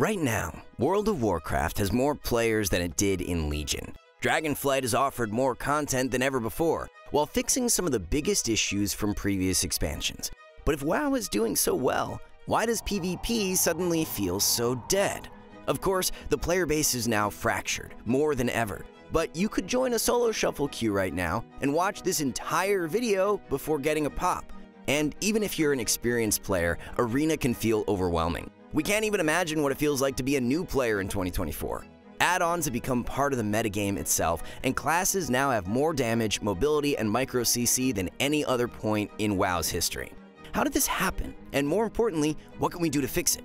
Right now, World of Warcraft has more players than it did in Legion. Dragonflight has offered more content than ever before, while fixing some of the biggest issues from previous expansions. But if WoW is doing so well, why does PvP suddenly feel so dead? Of course, the player base is now fractured, more than ever. But you could join a solo shuffle queue right now and watch this entire video before getting a pop. And even if you're an experienced player, Arena can feel overwhelming. We can't even imagine what it feels like to be a new player in 2024. Add-ons have become part of the metagame itself, and classes now have more damage, mobility, and micro CC than any other point in WoW's history. How did this happen? And more importantly, what can we do to fix it?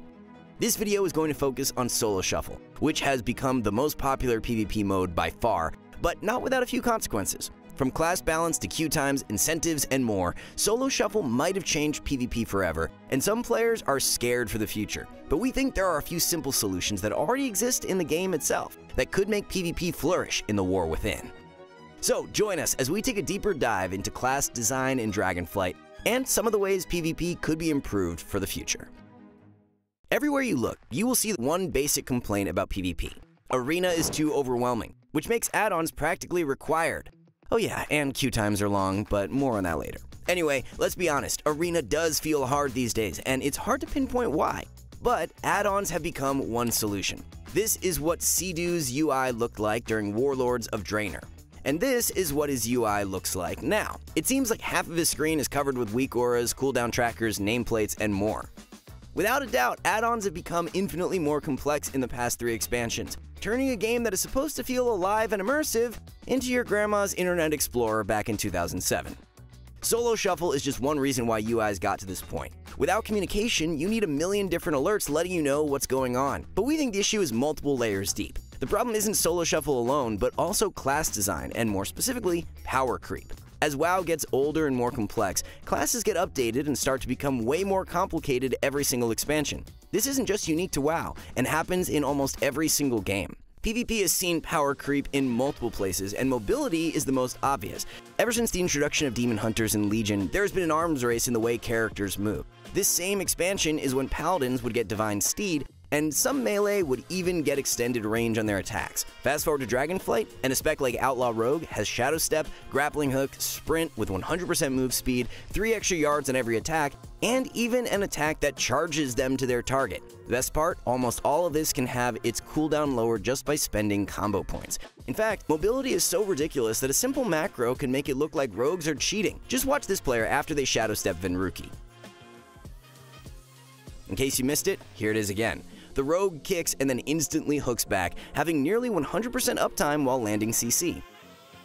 This video is going to focus on Solo Shuffle, which has become the most popular PvP mode by far, but not without a few consequences. From class balance to queue times, incentives, and more, Solo Shuffle might have changed PvP forever, and some players are scared for the future. But we think there are a few simple solutions that already exist in the game itself that could make PvP flourish in the war within. So join us as we take a deeper dive into class design in Dragonflight and some of the ways PvP could be improved for the future. Everywhere you look, you will see one basic complaint about PvP. Arena is too overwhelming, which makes add-ons practically required. Oh yeah, and queue times are long, but more on that later. Anyway, let's be honest, Arena does feel hard these days, and it's hard to pinpoint why. But add-ons have become one solution. This is what Cdew's UI looked like during Warlords of Draenor. And this is what his UI looks like now. It seems like half of his screen is covered with weak auras, cooldown trackers, nameplates, and more. Without a doubt, add-ons have become infinitely more complex in the past three expansions, turning a game that is supposed to feel alive and immersive into your grandma's Internet Explorer back in 2007. Solo Shuffle is just one reason why UIs got to this point. Without communication, you need a million different alerts letting you know what's going on. But we think the issue is multiple layers deep. The problem isn't Solo Shuffle alone, but also class design, and more specifically, power creep. As WoW gets older and more complex, classes get updated and start to become way more complicated every single expansion. This isn't just unique to WoW, and happens in almost every single game. PvP has seen power creep in multiple places, and mobility is the most obvious. Ever since the introduction of Demon Hunters in Legion, there's been an arms race in the way characters move. This same expansion is when Paladins would get Divine Steed, and some melee would even get extended range on their attacks. Fast forward to Dragonflight, and a spec like Outlaw Rogue has Shadow Step, Grappling Hook, Sprint with 100% move speed, 3 extra yards on every attack, and even an attack that charges them to their target. The best part, almost all of this can have its cooldown lowered just by spending combo points. In fact, mobility is so ridiculous that a simple macro can make it look like rogues are cheating. Just watch this player after they Shadow Step Venruki. In case you missed it, here it is again. The rogue kicks and then instantly hooks back, having nearly 100% uptime while landing CC.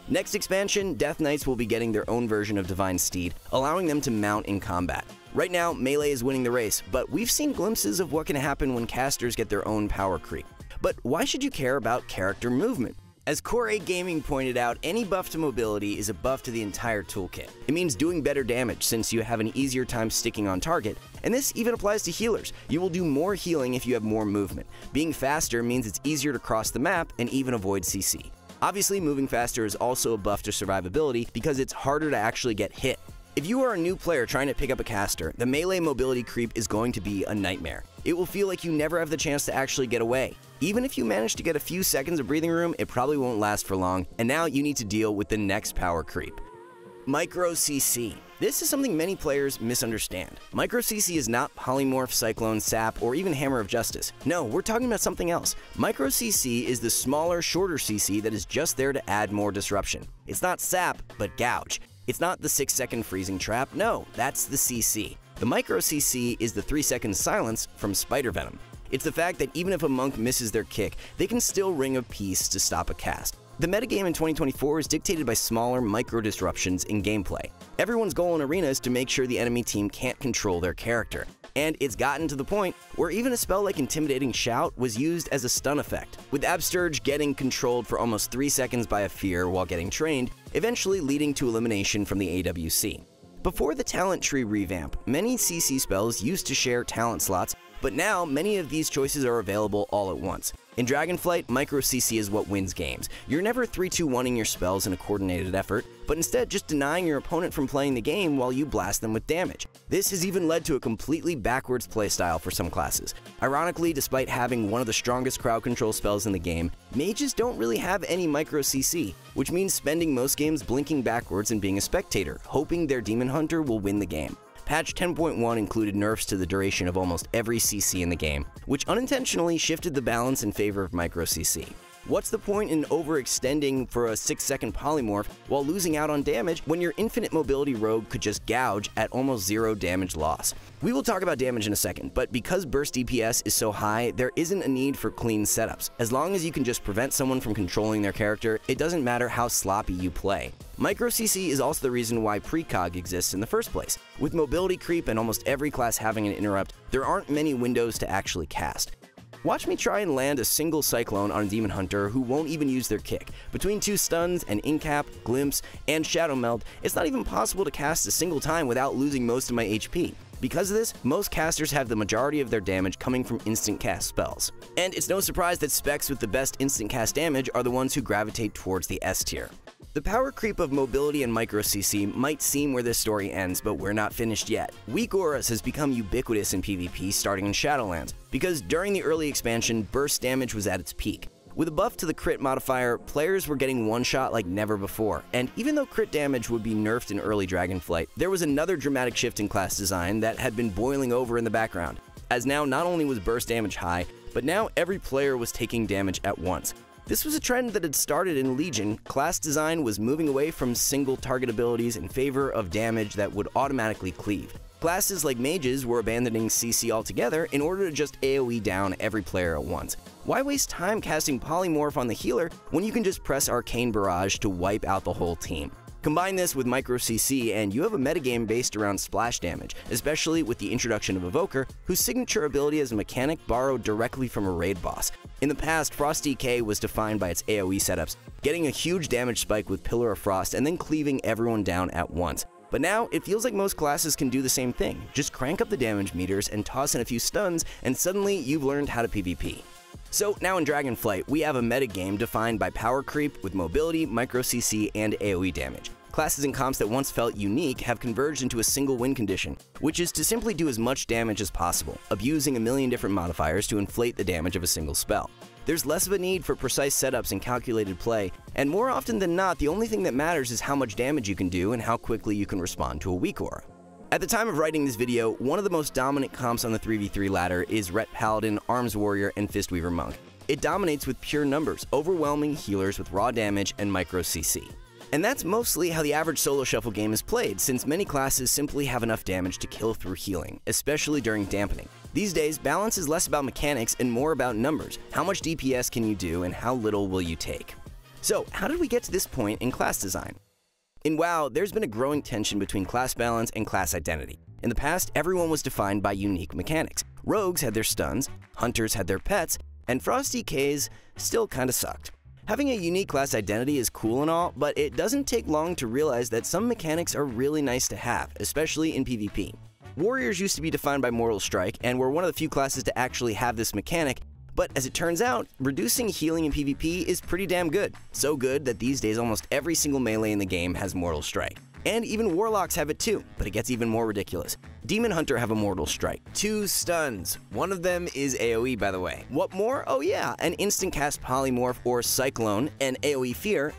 Next expansion, Death Knights will be getting their own version of Divine Steed, allowing them to mount in combat. Right now, Melee is winning the race, but we've seen glimpses of what can happen when casters get their own power creep. But why should you care about character movement? As Core 8 Gaming pointed out, any buff to mobility is a buff to the entire toolkit. It means doing better damage since you have an easier time sticking on target, and this even applies to healers. You will do more healing if you have more movement. Being faster means it's easier to cross the map and even avoid CC. Obviously, moving faster is also a buff to survivability because it's harder to actually get hit. If you are a new player trying to pick up a caster, the melee mobility creep is going to be a nightmare. It will feel like you never have the chance to actually get away. Even if you manage to get a few seconds of breathing room, it probably won't last for long, and now you need to deal with the next power creep. Micro CC. This is something many players misunderstand. Micro CC is not Polymorph, Cyclone, Sap, or even Hammer of Justice. No, we're talking about something else. Micro CC is the smaller, shorter CC that is just there to add more disruption. It's not Sap, but Gouge. It's not the 6 second freezing trap, no, that's the CC. The micro CC is the 3 second silence from Spider Venom. It's the fact that even if a monk misses their kick, they can still Ring of Peace to stop a cast. The metagame in 2024 is dictated by smaller micro disruptions in gameplay. Everyone's goal in Arena is to make sure the enemy team can't control their character. And it's gotten to the point where even a spell like Intimidating Shout was used as a stun effect, with Absterge getting controlled for almost 3 seconds by a fear while getting trained, eventually leading to elimination from the AWC. Before the talent tree revamp, many CC spells used to share talent slots But now, many of these choices are available all at once. In Dragonflight, Micro CC is what wins games. You're never 3-2-1ing your spells in a coordinated effort, but instead just denying your opponent from playing the game while you blast them with damage. This has even led to a completely backwards playstyle for some classes. Ironically, despite having one of the strongest crowd control spells in the game, mages don't really have any Micro CC, which means spending most games blinking backwards and being a spectator, hoping their Demon Hunter will win the game. Patch 10.1 included nerfs to the duration of almost every CC in the game, which unintentionally shifted the balance in favor of micro CC. What's the point in overextending for a 6 second polymorph while losing out on damage when your infinite mobility rogue could just gouge at almost zero damage loss? We will talk about damage in a second, but because burst DPS is so high, there isn't a need for clean setups. As long as you can just prevent someone from controlling their character, it doesn't matter how sloppy you play. Micro CC is also the reason why precog exists in the first place. With mobility creep and almost every class having an interrupt, there aren't many windows to actually cast. Watch me try and land a single Cyclone on a Demon Hunter who won't even use their kick. Between two stuns, an Incap, Glimpse, and Shadow Meld, it's not even possible to cast a single time without losing most of my HP. Because of this, most casters have the majority of their damage coming from instant cast spells. And it's no surprise that specs with the best instant cast damage are the ones who gravitate towards the S tier. The power creep of mobility and micro CC might seem where this story ends, but we're not finished yet. Weak auras has become ubiquitous in PvP starting in Shadowlands, because during the early expansion, burst damage was at its peak. With a buff to the crit modifier, players were getting one shot like never before, and even though crit damage would be nerfed in early Dragonflight, there was another dramatic shift in class design that had been boiling over in the background, as now not only was burst damage high, but now every player was taking damage at once. This was a trend that had started in Legion. Class design was moving away from single target abilities in favor of damage that would automatically cleave. Classes like mages were abandoning CC altogether in order to just AoE down every player at once. Why waste time casting Polymorph on the healer when you can just press Arcane Barrage to wipe out the whole team? Combine this with Micro CC and you have a metagame based around splash damage, especially with the introduction of Evoker, whose signature ability is a mechanic borrowed directly from a raid boss. In the past, Frost DK was defined by its AoE setups, getting a huge damage spike with Pillar of Frost and then cleaving everyone down at once. But now, it feels like most classes can do the same thing. Just crank up the damage meters and toss in a few stuns, and suddenly you've learned how to PvP. So now in Dragonflight, we have a metagame defined by power creep with mobility, micro CC, and AoE damage. Classes and comps that once felt unique have converged into a single win condition, which is to simply do as much damage as possible, abusing a million different modifiers to inflate the damage of a single spell. There's less of a need for precise setups and calculated play, and more often than not, the only thing that matters is how much damage you can do and how quickly you can respond to a weak aura. At the time of writing this video, one of the most dominant comps on the 3v3 ladder is Ret Paladin, Arms Warrior, and Fistweaver Monk. It dominates with pure numbers, overwhelming healers with raw damage and micro CC. And that's mostly how the average solo shuffle game is played, since many classes simply have enough damage to kill through healing, especially during dampening. These days, balance is less about mechanics and more about numbers. How much DPS can you do and how little will you take? So, how did we get to this point in class design? In WoW, there's been a growing tension between class balance and class identity. In the past, everyone was defined by unique mechanics. Rogues had their stuns, hunters had their pets, and Frost DK's still kinda sucked. Having a unique class identity is cool and all, but it doesn't take long to realize that some mechanics are really nice to have, especially in PvP. Warriors used to be defined by Mortal Strike, and were one of the few classes to actually have this mechanic, but as it turns out, reducing healing in PvP is pretty damn good. So good that these days almost every single melee in the game has Mortal Strike. And even Warlocks have it too, but it gets even more ridiculous. Demon Hunter have a Mortal Strike. Two stuns. One of them is AoE, by the way. What more? Oh yeah, an instant cast Polymorph or Cyclone, an AoE Fear,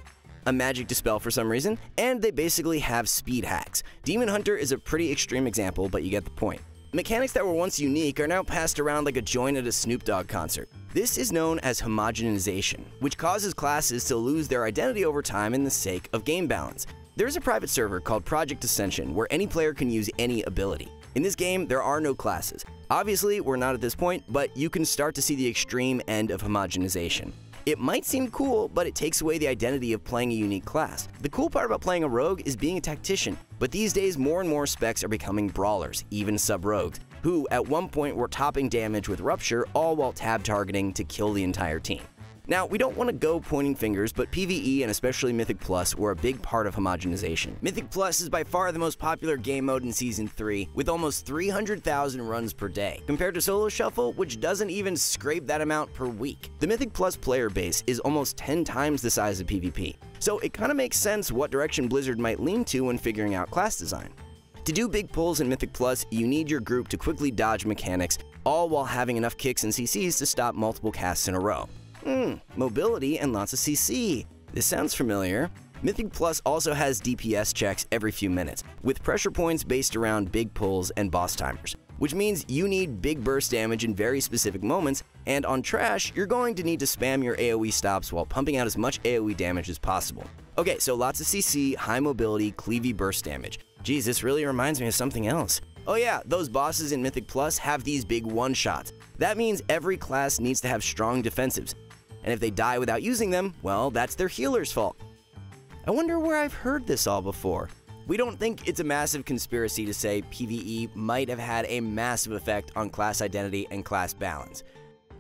a magic dispel for some reason, and they basically have speed hacks. Demon Hunter is a pretty extreme example, but you get the point. Mechanics that were once unique are now passed around like a joint at a Snoop Dogg concert. This is known as homogenization, which causes classes to lose their identity over time in the sake of game balance. There's a private server called Project Ascension where any player can use any ability. In this game, there are no classes. Obviously, we're not at this point, but you can start to see the extreme end of homogenization. It might seem cool, but it takes away the identity of playing a unique class. The cool part about playing a rogue is being a tactician, but these days more and more specs are becoming brawlers, even sub-rogues, who at one point were topping damage with Rupture all while tab targeting to kill the entire team. Now, we don't want to go pointing fingers, but PvE and especially Mythic Plus were a big part of homogenization. Mythic Plus is by far the most popular game mode in Season 3, with almost 300,000 runs per day, compared to Solo Shuffle, which doesn't even scrape that amount per week. The Mythic Plus player base is almost 10 times the size of PvP, so it kinda makes sense what direction Blizzard might lean to when figuring out class design. To do big pulls in Mythic Plus, you need your group to quickly dodge mechanics, all while having enough kicks and CCs to stop multiple casts in a row. Hmm, mobility and lots of CC. This sounds familiar. Mythic Plus also has DPS checks every few minutes, with pressure points based around big pulls and boss timers, which means you need big burst damage in very specific moments, and on Trash, you're going to need to spam your AoE stops while pumping out as much AoE damage as possible. Okay, so lots of CC, high mobility, cleavy burst damage. Geez, this really reminds me of something else. Oh yeah, those bosses in Mythic Plus have these big one-shots. That means every class needs to have strong defensives, and if they die without using them, well, that's their healer's fault. I wonder where I've heard this all before. We don't think it's a massive conspiracy to say PvE might have had a massive effect on class identity and class balance.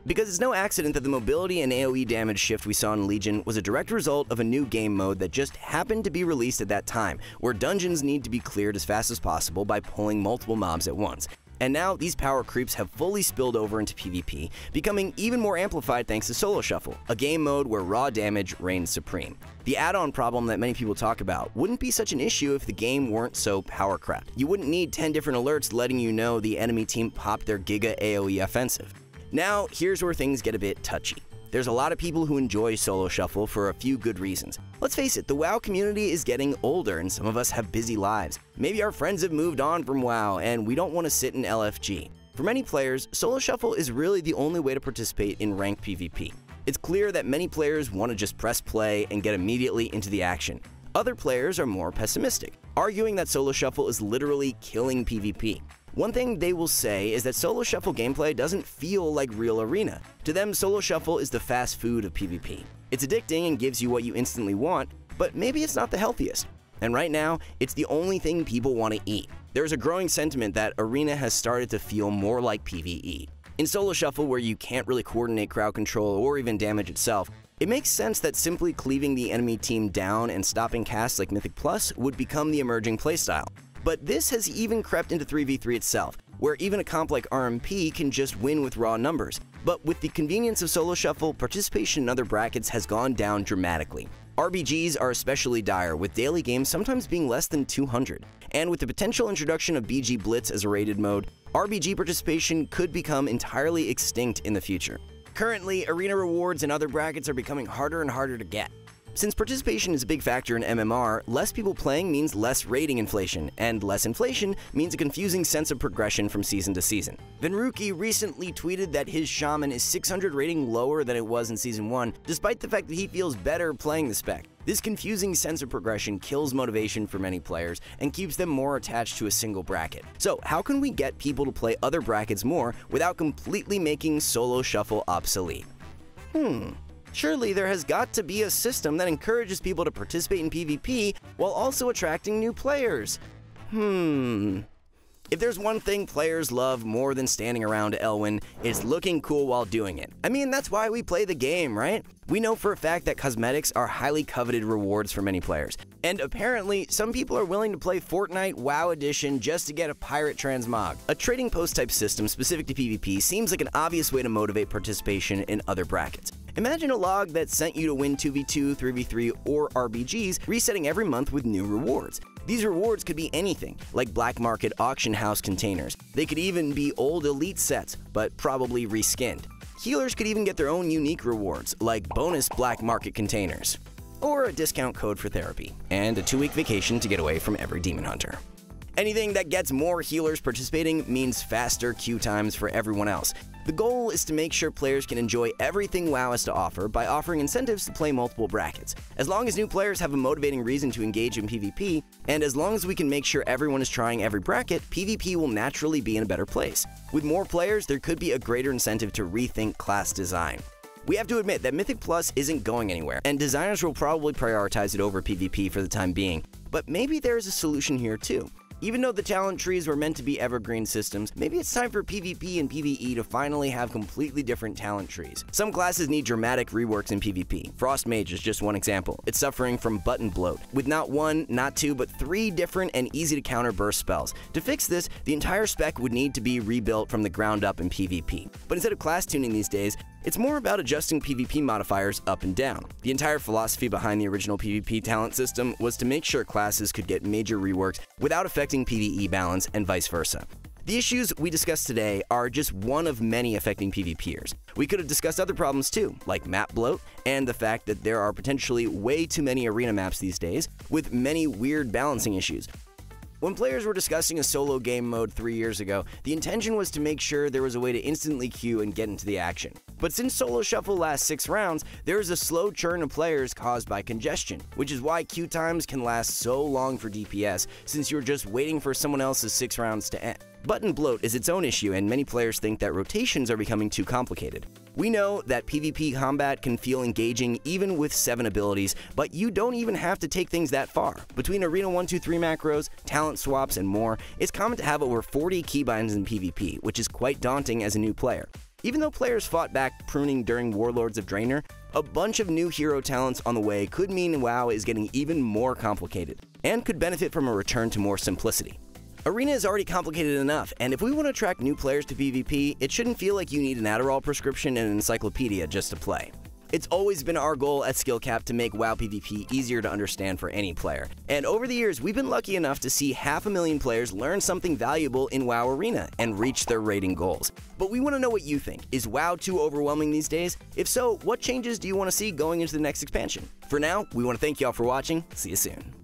Because it's no accident that the mobility and AoE damage shift we saw in Legion was a direct result of a new game mode that just happened to be released at that time, where dungeons need to be cleared as fast as possible by pulling multiple mobs at once. And now these power creeps have fully spilled over into PvP, becoming even more amplified thanks to Solo Shuffle, a game mode where raw damage reigns supreme. The add-on problem that many people talk about wouldn't be such an issue if the game weren't so power crept. You wouldn't need 10 different alerts letting you know the enemy team popped their Giga AoE offensive. Now, here's where things get a bit touchy. There's a lot of people who enjoy Solo Shuffle for a few good reasons. Let's face it, the WoW community is getting older and some of us have busy lives. Maybe our friends have moved on from WoW and we don't want to sit in LFG. For many players, Solo Shuffle is really the only way to participate in ranked PvP. It's clear that many players want to just press play and get immediately into the action. Other players are more pessimistic, arguing that Solo Shuffle is literally killing PvP. One thing they will say is that Solo Shuffle gameplay doesn't feel like real Arena. To them, Solo Shuffle is the fast food of PvP. It's addicting and gives you what you instantly want, but maybe it's not the healthiest. And right now, it's the only thing people want to eat. There's a growing sentiment that Arena has started to feel more like PvE. In Solo Shuffle, where you can't really coordinate crowd control or even damage itself, it makes sense that simply cleaving the enemy team down and stopping casts like Mythic Plus would become the emerging playstyle. But this has even crept into 3v3 itself, where even a comp like RMP can just win with raw numbers. But with the convenience of Solo Shuffle, participation in other brackets has gone down dramatically. RBGs are especially dire, with daily games sometimes being less than 200. And with the potential introduction of BG Blitz as a rated mode, RBG participation could become entirely extinct in the future. Currently, arena rewards and other brackets are becoming harder and harder to get. Since participation is a big factor in MMR, less people playing means less rating inflation, and less inflation means a confusing sense of progression from season to season. Venruki recently tweeted that his Shaman is 600 rating lower than it was in Season 1, despite the fact that he feels better playing the spec. This confusing sense of progression kills motivation for many players and keeps them more attached to a single bracket. So how can we get people to play other brackets more without completely making solo shuffle obsolete? Hmm, Surely there has got to be a system that encourages people to participate in PvP while also attracting new players. Hmm. If there's one thing players love more than standing around Elwynn, it's looking cool while doing it. I mean, that's why we play the game, right? We know for a fact that cosmetics are highly coveted rewards for many players. And apparently, some people are willing to play Fortnite WoW Edition just to get a pirate transmog. A trading post type system specific to PvP seems like an obvious way to motivate participation in other brackets. Imagine a log that sent you to win 2v2, 3v3, or RBGs, resetting every month with new rewards. These rewards could be anything, like black market auction house containers. They could even be old elite sets, but probably reskinned. Healers could even get their own unique rewards, like bonus black market containers, or a discount code for therapy, and a two-week vacation to get away from every demon hunter. Anything that gets more healers participating means faster queue times for everyone else. The goal is to make sure players can enjoy everything WoW has to offer by offering incentives to play multiple brackets. As long as new players have a motivating reason to engage in PvP, and as long as we can make sure everyone is trying every bracket, PvP will naturally be in a better place. With more players, there could be a greater incentive to rethink class design. We have to admit that Mythic Plus isn't going anywhere, and designers will probably prioritize it over PvP for the time being, but maybe there is a solution here too. Even though the talent trees were meant to be evergreen systems, maybe it's time for PvP and PvE to finally have completely different talent trees. Some classes need dramatic reworks in PvP. Frost Mage is just one example. It's suffering from button bloat, with not one, not two, but three different and easy to counter burst spells. To fix this, the entire spec would need to be rebuilt from the ground up in PvP. But instead of class tuning these days, it's more about adjusting PvP modifiers up and down. The entire philosophy behind the original PvP talent system was to make sure classes could get major reworks without affecting PvE balance and vice versa. The issues we discussed today are just one of many affecting PvPers. We could have discussed other problems too, like map bloat and the fact that there are potentially way too many arena maps these days, with many weird balancing issues. When players were discussing a solo game mode three years ago, the intention was to make sure there was a way to instantly queue and get into the action. But since Solo Shuffle lasts 6 rounds, there is a slow churn of players caused by congestion, which is why queue times can last so long for DPS, since you're just waiting for someone else's 6 rounds to end. Button bloat is its own issue, and many players think that rotations are becoming too complicated. We know that PvP combat can feel engaging even with 7 abilities, but you don't even have to take things that far. Between Arena 123 macros, talent swaps, and more, it's common to have over 40 keybinds in PvP, which is quite daunting as a new player. Even though players fought back pruning during Warlords of Draenor, a bunch of new hero talents on the way could mean WoW is getting even more complicated, and could benefit from a return to more simplicity. Arena is already complicated enough, and if we want to attract new players to PvP, it shouldn't feel like you need an Adderall prescription and an encyclopedia just to play. It's always been our goal at Skill Capped to make WoW PvP easier to understand for any player. And over the years, we've been lucky enough to see half a million players learn something valuable in WoW Arena and reach their rating goals. But we want to know what you think. Is WoW too overwhelming these days? If so, what changes do you want to see going into the next expansion? For now, we want to thank y'all for watching. See you soon.